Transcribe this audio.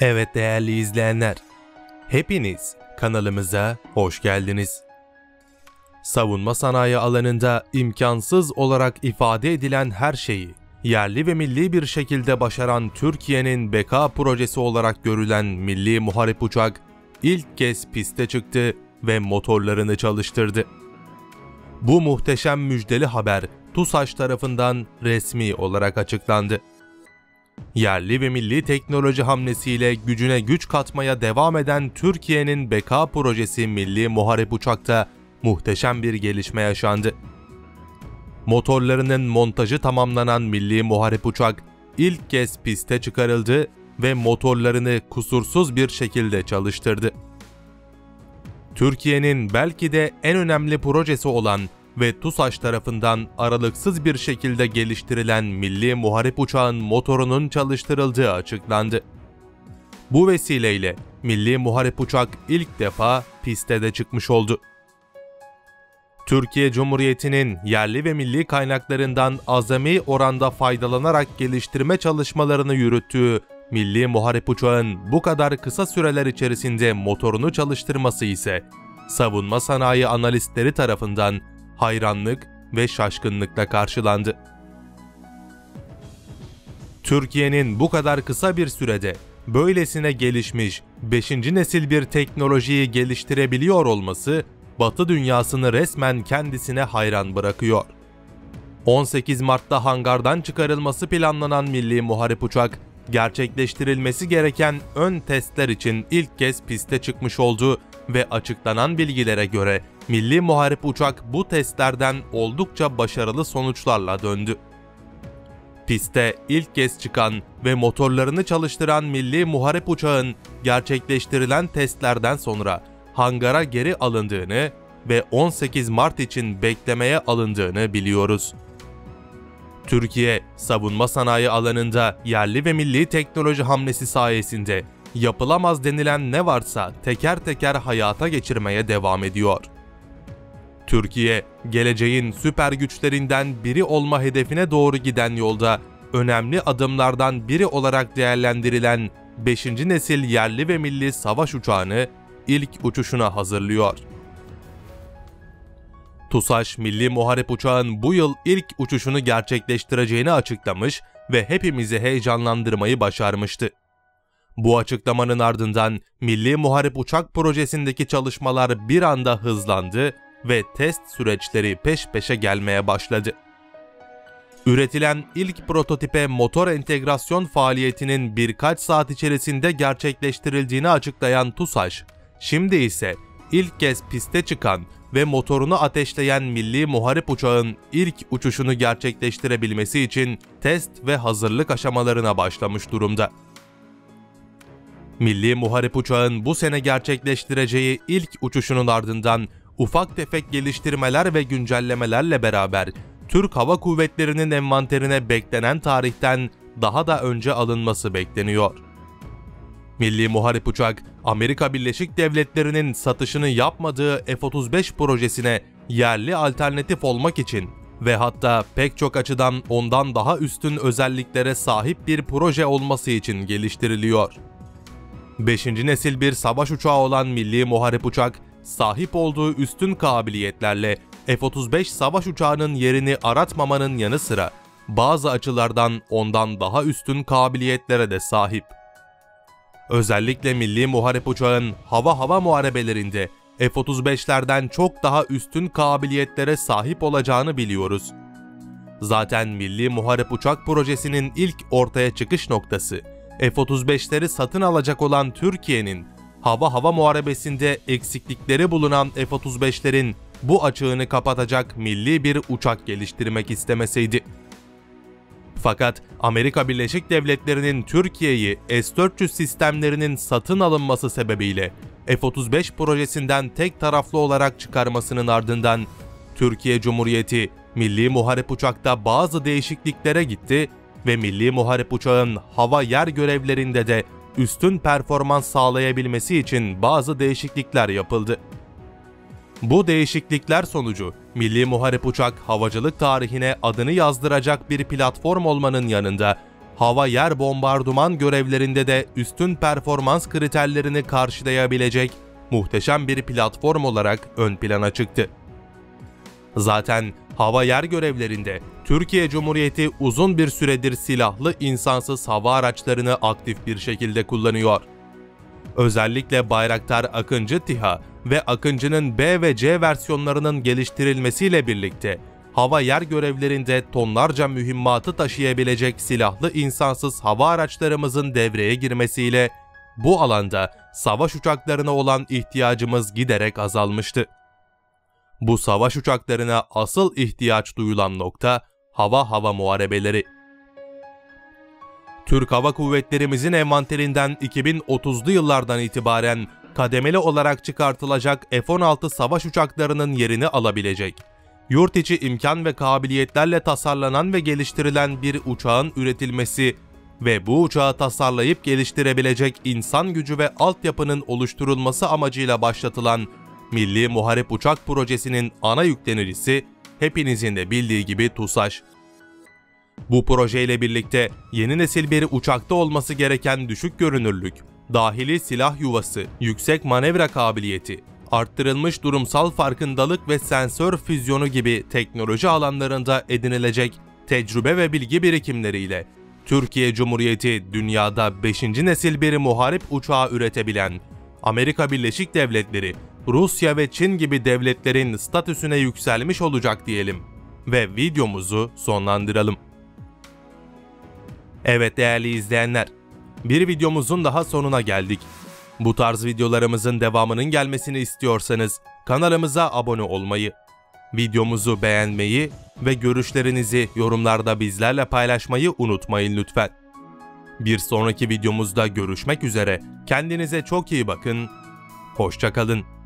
Evet değerli izleyenler, hepiniz kanalımıza hoş geldiniz. Savunma sanayi alanında imkansız olarak ifade edilen her şeyi yerli ve milli bir şekilde başaran Türkiye'nin beka projesi olarak görülen milli muharip uçak ilk kez piste çıktı ve motorlarını çalıştırdı. Bu muhteşem müjdeli haber TUSAŞ tarafından resmi olarak açıklandı. Yerli ve milli teknoloji hamlesiyle gücüne güç katmaya devam eden Türkiye'nin beka projesi Milli Muharip Uçak'ta muhteşem bir gelişme yaşandı. Motorlarının montajı tamamlanan Milli Muharip Uçak ilk kez piste çıkarıldı ve motorlarını kusursuz bir şekilde çalıştırdı. Türkiye'nin belki de en önemli projesi olan ve TUSAŞ tarafından aralıksız bir şekilde geliştirilen milli muharip uçağın motorunun çalıştırıldığı açıklandı. Bu vesileyle milli muharip uçak ilk defa piste de çıkmış oldu. Türkiye Cumhuriyeti'nin yerli ve milli kaynaklarından azami oranda faydalanarak geliştirme çalışmalarını yürüttüğü milli muharip uçağın bu kadar kısa süreler içerisinde motorunu çalıştırması ise savunma sanayi analistleri tarafından hayranlık ve şaşkınlıkla karşılandı. Türkiye'nin bu kadar kısa bir sürede böylesine gelişmiş 5. nesil bir teknolojiyi geliştirebiliyor olması Batı dünyasını resmen kendisine hayran bırakıyor. 18 Mart'ta hangardan çıkarılması planlanan milli muharip uçak, gerçekleştirilmesi gereken ön testler için ilk kez piste çıkmış oldu ve açıklanan bilgilere göre milli muharip uçak bu testlerden oldukça başarılı sonuçlarla döndü. Piste ilk kez çıkan ve motorlarını çalıştıran milli muharip uçağın gerçekleştirilen testlerden sonra hangara geri alındığını ve 18 Mart için beklemeye alındığını biliyoruz. Türkiye, savunma sanayi alanında yerli ve milli teknoloji hamlesi sayesinde yapılamaz denilen ne varsa teker teker hayata geçirmeye devam ediyor. Türkiye, geleceğin süper güçlerinden biri olma hedefine doğru giden yolda önemli adımlardan biri olarak değerlendirilen 5. nesil yerli ve milli savaş uçağını ilk uçuşuna hazırlıyor. TUSAŞ Milli Muharip Uçağı'nın bu yıl ilk uçuşunu gerçekleştireceğini açıklamış ve hepimizi heyecanlandırmayı başarmıştı. Bu açıklamanın ardından Milli Muharip Uçak projesindeki çalışmalar bir anda hızlandı ve test süreçleri peş peşe gelmeye başladı. Üretilen ilk prototipe motor entegrasyon faaliyetinin birkaç saat içerisinde gerçekleştirildiğini açıklayan TUSAŞ, şimdi ise ilk kez piste çıkan ve motorunu ateşleyen milli muharip uçağın ilk uçuşunu gerçekleştirebilmesi için test ve hazırlık aşamalarına başlamış durumda. Milli Muharip Uçağı'nın bu sene gerçekleştireceği ilk uçuşunun ardından ufak tefek geliştirmeler ve güncellemelerle beraber Türk Hava Kuvvetleri'nin envanterine beklenen tarihten daha da önce alınması bekleniyor. Milli Muharip Uçak, Amerika Birleşik Devletleri'nin satışını yapmadığı F-35 projesine yerli alternatif olmak için ve hatta pek çok açıdan ondan daha üstün özelliklere sahip bir proje olması için geliştiriliyor. 5. nesil bir savaş uçağı olan Milli Muharip Uçak, sahip olduğu üstün kabiliyetlerle F-35 savaş uçağının yerini aratmamanın yanı sıra bazı açılardan ondan daha üstün kabiliyetlere de sahip. Özellikle Milli Muharip Uçağı'nın hava-hava muharebelerinde F-35'lerden çok daha üstün kabiliyetlere sahip olacağını biliyoruz. Zaten Milli Muharip Uçak projesinin ilk ortaya çıkış noktası F-35'leri satın alacak olan Türkiye'nin hava-hava muharebesinde eksiklikleri bulunan F-35'lerin bu açığını kapatacak milli bir uçak geliştirmek istemesiydi. Fakat Amerika Birleşik Devletleri'nin Türkiye'yi S-400 sistemlerinin satın alınması sebebiyle F-35 projesinden tek taraflı olarak çıkarmasının ardından Türkiye Cumhuriyeti Milli Muharip Uçak'ta bazı değişikliklere gitti ve Milli Muharip Uçağın hava yer görevlerinde de üstün performans sağlayabilmesi için bazı değişiklikler yapıldı. Bu değişiklikler sonucu Milli Muharip Uçak havacılık tarihine adını yazdıracak bir platform olmanın yanında hava yer bombardıman görevlerinde de üstün performans kriterlerini karşılayabilecek muhteşem bir platform olarak ön plana çıktı. Zaten hava yer görevlerinde Türkiye Cumhuriyeti uzun bir süredir silahlı insansız hava araçlarını aktif bir şekilde kullanıyor. Özellikle Bayraktar Akıncı TİHA ve Akıncı'nın B ve C versiyonlarının geliştirilmesiyle birlikte hava yer görevlerinde tonlarca mühimmatı taşıyabilecek silahlı insansız hava araçlarımızın devreye girmesiyle bu alanda savaş uçaklarına olan ihtiyacımız giderek azalmıştı. Bu savaş uçaklarına asıl ihtiyaç duyulan nokta hava hava muharebeleri. Türk Hava Kuvvetlerimizin envanterinden 2030'lu yıllardan itibaren kademeli olarak çıkartılacak F-16 savaş uçaklarının yerini alabilecek, yurt içi imkan ve kabiliyetlerle tasarlanan ve geliştirilen bir uçağın üretilmesi ve bu uçağı tasarlayıp geliştirebilecek insan gücü ve altyapının oluşturulması amacıyla başlatılan Milli Muharip Uçak Projesi'nin ana yüklenicisi hepinizin de bildiği gibi TUSAŞ. Bu projeyle birlikte yeni nesil bir uçakta olması gereken düşük görünürlük, dahili silah yuvası, yüksek manevra kabiliyeti, arttırılmış durumsal farkındalık ve sensör füzyonu gibi teknoloji alanlarında edinilecek tecrübe ve bilgi birikimleriyle Türkiye Cumhuriyeti dünyada 5. nesil bir muharip uçağı üretebilen Amerika Birleşik Devletleri, Rusya ve Çin gibi devletlerin statüsüne yükselmiş olacak diyelim ve videomuzu sonlandıralım. Evet değerli izleyenler, bir videomuzun daha sonuna geldik. Bu tarz videolarımızın devamının gelmesini istiyorsanız kanalımıza abone olmayı, videomuzu beğenmeyi ve görüşlerinizi yorumlarda bizlerle paylaşmayı unutmayın lütfen. Bir sonraki videomuzda görüşmek üzere. Kendinize çok iyi bakın. Hoşçakalın.